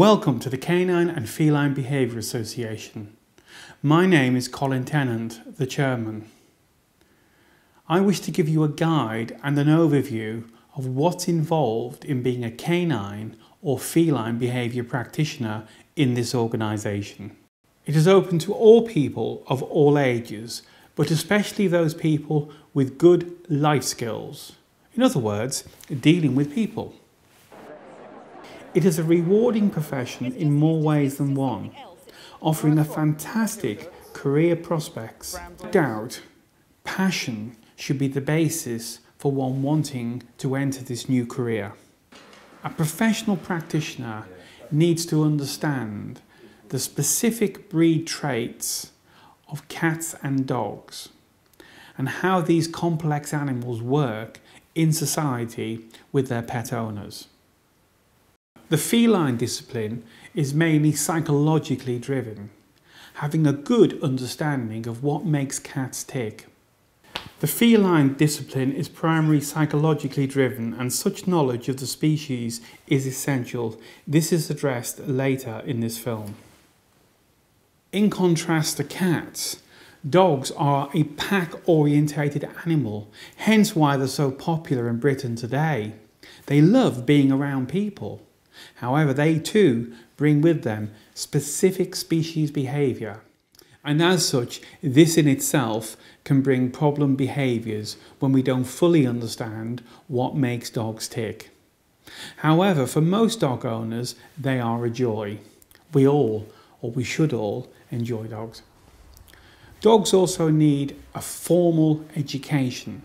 Welcome to the Canine and Feline Behaviour Association. My name is Colin Tennant, the chairman. I wish to give you a guide and an overview of what's involved in being a canine or feline behaviour practitioner in this organisation. It is open to all people of all ages, but especially those people with good life skills. In other words, dealing with people. It is a rewarding profession in more ways than one, offering a fantastic career prospects. Doubt, passion should be the basis for one wanting to enter this new career. A professional practitioner needs to understand the specific breed traits of cats and dogs and how these complex animals work in society with their pet owners. The feline discipline is mainly psychologically driven, having a good understanding of what makes cats tick. The feline discipline is primarily psychologically driven and such knowledge of the species is essential. This is addressed later in this film. In contrast to cats, dogs are a pack-orientated animal, hence why they're so popular in Britain today. They love being around people. However, they too bring with them specific species behaviour. And as such, this in itself can bring problem behaviours when we don't fully understand what makes dogs tick. However, for most dog owners, they are a joy. We all, or we should all, enjoy dogs. Dogs also need a formal education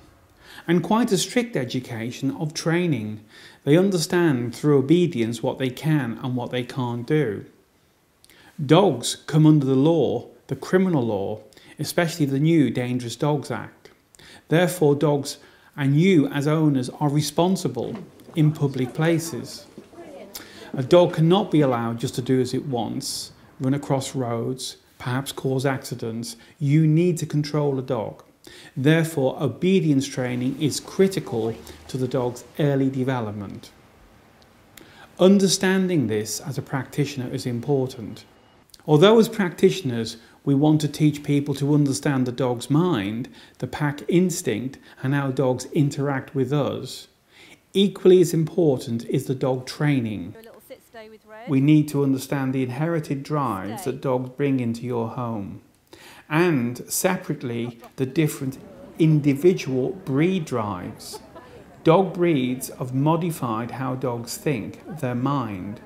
and quite a strict education of training. They understand through obedience what they can and what they can't do. Dogs come under the law, the criminal law, especially the new Dangerous Dogs Act. Therefore, dogs and you as owners are responsible in public places. A dog cannot be allowed just to do as it wants, run across roads, perhaps cause accidents. You need to control a dog. Therefore, obedience training is critical to the dog's early development. Understanding this as a practitioner is important. Although as practitioners we want to teach people to understand the dog's mind, the pack instinct and how dogs interact with us, equally as important is the dog training. We need to understand the inherited drives that dogs bring into your home and separately the different individual breed drives. Dog breeds have modified how dogs think, their mind.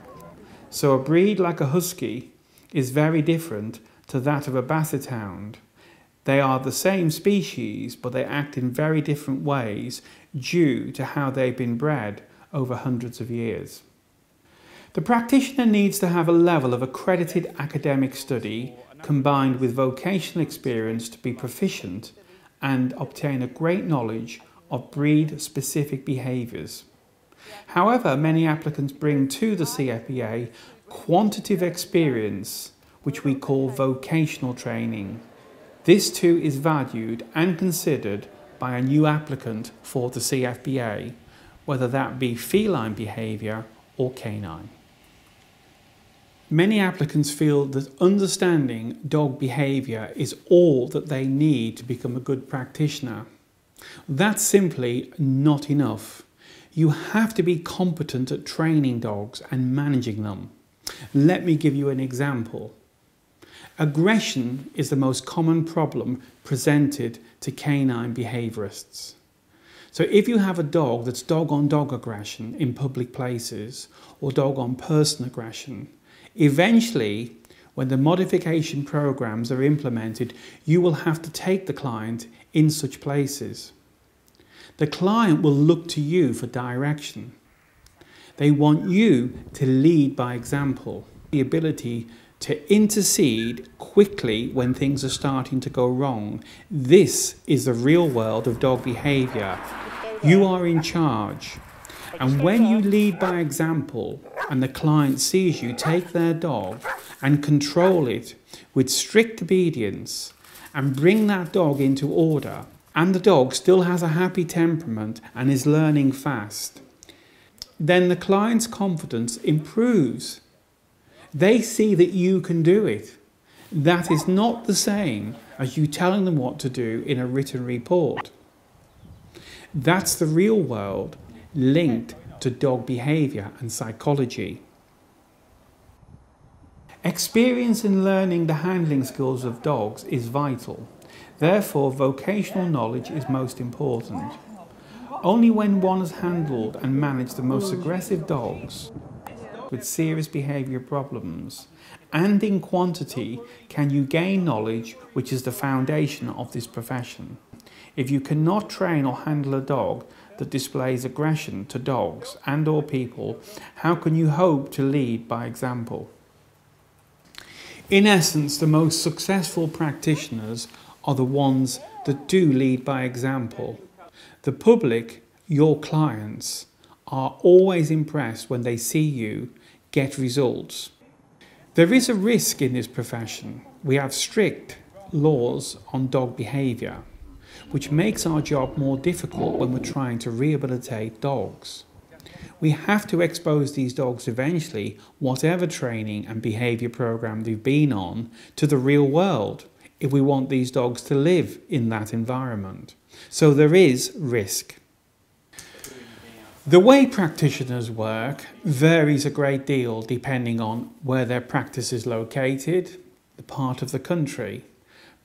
So a breed like a husky is very different to that of a basset hound. They are the same species, but they act in very different ways due to how they've been bred over hundreds of years. The practitioner needs to have a level of accredited academic study combined with vocational experience to be proficient and obtain a great knowledge of breed specific behaviours. However, many applicants bring to the CFBA quantitative experience, which we call vocational training. This too is valued and considered by a new applicant for the CFBA, whether that be feline behaviour or canine. Many applicants feel that understanding dog behaviour is all that they need to become a good practitioner. That's simply not enough. You have to be competent at training dogs and managing them. Let me give you an example. Aggression is the most common problem presented to canine behaviourists. So if you have a dog that's dog on dog aggression in public places or dog on person aggression, Eventually, when the modification programs are implemented, you will have to take the client in such places. The client will look to you for direction. They want you to lead by example, the ability to intercede quickly when things are starting to go wrong. This is the real world of dog behaviour. You are in charge. And when you lead by example, and the client sees you take their dog and control it with strict obedience and bring that dog into order, and the dog still has a happy temperament and is learning fast, then the client's confidence improves. They see that you can do it. That is not the same as you telling them what to do in a written report. That's the real world linked to dog behaviour and psychology. Experience in learning the handling skills of dogs is vital. Therefore, vocational knowledge is most important. Only when one has handled and managed the most aggressive dogs with serious behaviour problems and in quantity can you gain knowledge which is the foundation of this profession. If you cannot train or handle a dog that displays aggression to dogs and or people, how can you hope to lead by example? In essence, the most successful practitioners are the ones that do lead by example. The public, your clients, are always impressed when they see you get results. There is a risk in this profession. We have strict laws on dog behaviour, which makes our job more difficult when we're trying to rehabilitate dogs. We have to expose these dogs eventually, whatever training and behaviour program they've been on, to the real world if we want these dogs to live in that environment. So there is risk. The way practitioners work varies a great deal depending on where their practice is located, the part of the country.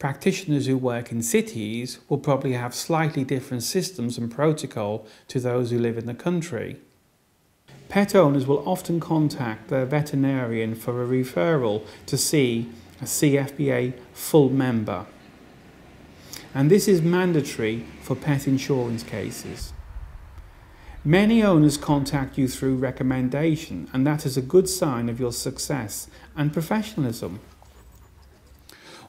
Practitioners who work in cities will probably have slightly different systems and protocol to those who live in the country. Pet owners will often contact their veterinarian for a referral to see a CFBA full member. And this is mandatory for pet insurance cases. Many owners contact you through recommendation, and that is a good sign of your success and professionalism.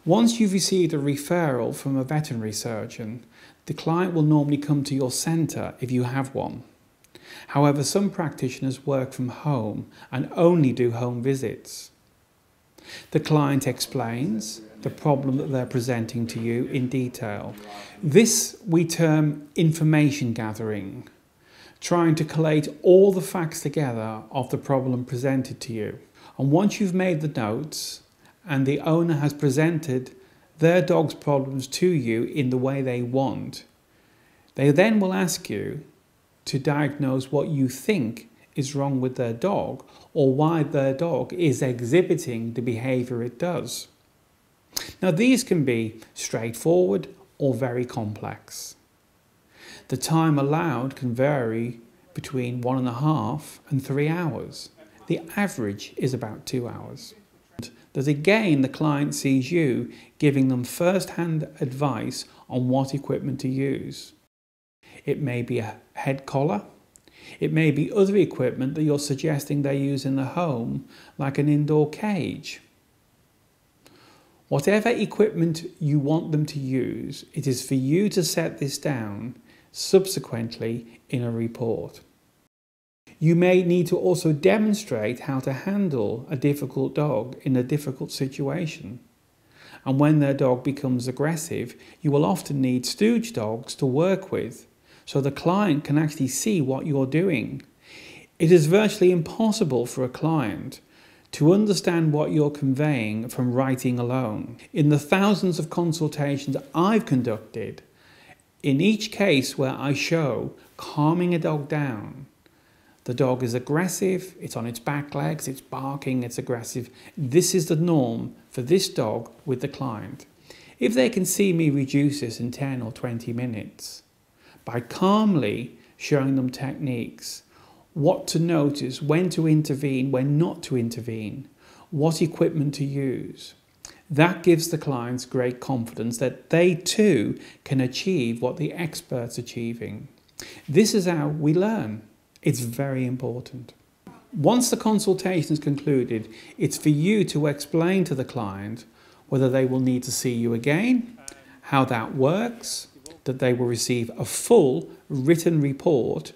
Once you've received a referral from a veterinary surgeon, the client will normally come to your centre if you have one. However, some practitioners work from home and only do home visits. The client explains the problem that they're presenting to you in detail. This we term information gathering, trying to collate all the facts together of the problem presented to you. And once you've made the notes and the owner has presented their dog's problems to you in the way they want, they then will ask you to diagnose what you think is wrong with their dog or why their dog is exhibiting the behavior it does. Now, these can be straightforward or very complex. The time allowed can vary between one and a half and three hours. The average is about two hours. That again, the client sees you giving them first hand advice on what equipment to use. It may be a head collar, it may be other equipment that you're suggesting they use in the home, like an indoor cage. Whatever equipment you want them to use, it is for you to set this down subsequently in a report. You may need to also demonstrate how to handle a difficult dog in a difficult situation. And when their dog becomes aggressive, you will often need stooge dogs to work with so the client can actually see what you're doing. It is virtually impossible for a client to understand what you're conveying from writing alone. In the thousands of consultations I've conducted, in each case where I show calming a dog down, the dog is aggressive, it's on its back legs, it's barking, it's aggressive. This is the norm for this dog with the client. If they can see me reduce this in 10 or 20 minutes, by calmly showing them techniques, what to notice, when to intervene, when not to intervene, what equipment to use. That gives the clients great confidence that they too can achieve what the expert's achieving. This is how we learn. It's very important. Once the consultation is concluded, it's for you to explain to the client whether they will need to see you again, how that works, that they will receive a full written report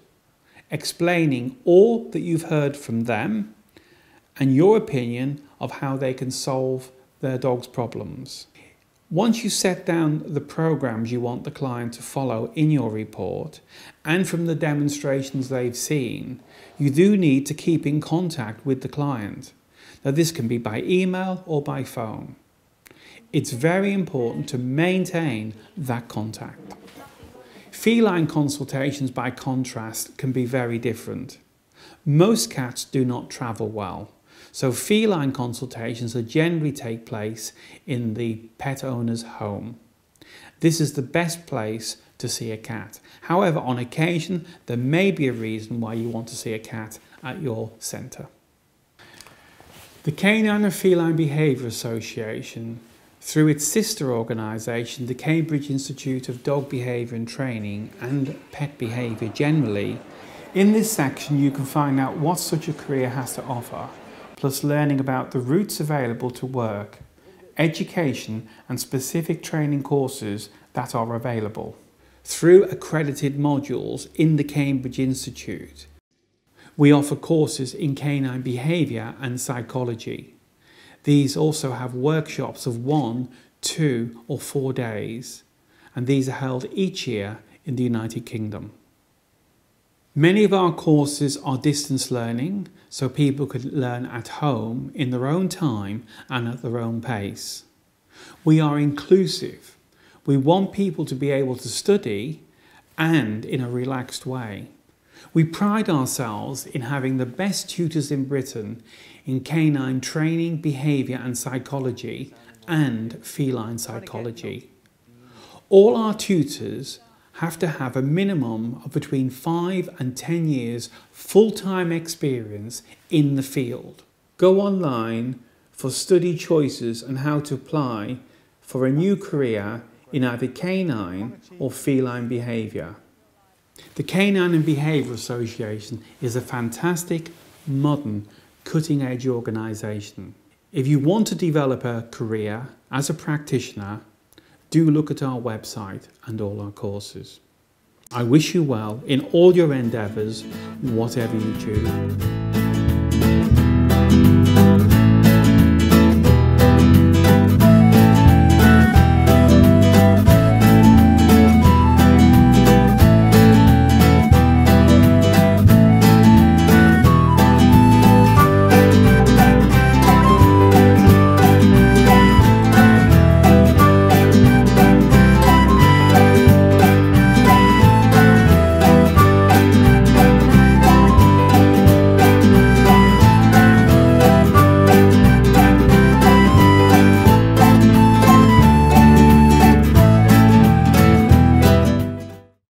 explaining all that you've heard from them and your opinion of how they can solve their dog's problems. Once you set down the programs you want the client to follow in your report and from the demonstrations they've seen, you do need to keep in contact with the client Now this can be by email or by phone. It's very important to maintain that contact. Feline consultations by contrast can be very different. Most cats do not travel well, so feline consultations are generally take place in the pet owner's home. This is the best place to see a cat. However, on occasion, there may be a reason why you want to see a cat at your centre. The Canine and Feline Behaviour Association, through its sister organisation, the Cambridge Institute of Dog Behaviour and Training and Pet Behaviour generally, in this section you can find out what such a career has to offer, plus learning about the routes available to work, education and specific training courses that are available through accredited modules in the Cambridge Institute. We offer courses in canine behaviour and psychology. These also have workshops of one, two or four days and these are held each year in the United Kingdom. Many of our courses are distance learning so people can learn at home in their own time and at their own pace. We are inclusive we want people to be able to study and in a relaxed way. We pride ourselves in having the best tutors in Britain in canine training, behaviour and psychology and feline psychology. All our tutors have to have a minimum of between 5 and 10 years full-time experience in the field. Go online for study choices and how to apply for a new career in either canine or feline behaviour. The Canine and Behaviour Association is a fantastic, modern, cutting edge organisation. If you want to develop a career as a practitioner, do look at our website and all our courses. I wish you well in all your endeavours, whatever you choose.